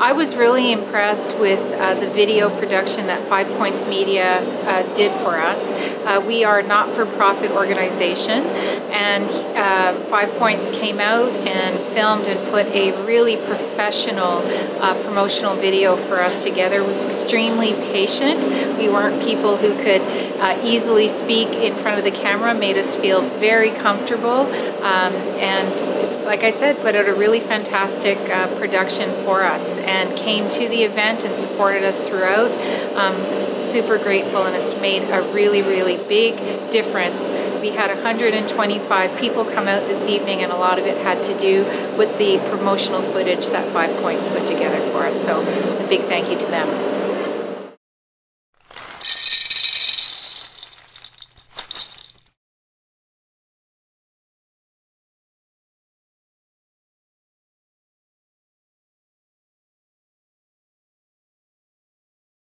I was really impressed with uh, the video production that Five Points Media uh, did for us. Uh, we are a not-for-profit organization, and uh, Five Points came out and filmed and put a really professional uh, promotional video for us together. It was extremely patient. We weren't people who could uh, easily speak in front of the camera, made us feel very comfortable, um, and like I said, put out a really fantastic uh, production for us and came to the event and supported us throughout. Um, super grateful, and it's made a really, really big difference. We had 125 people come out this evening, and a lot of it had to do with the promotional footage that Five Points put together for us. So, a big thank you to them.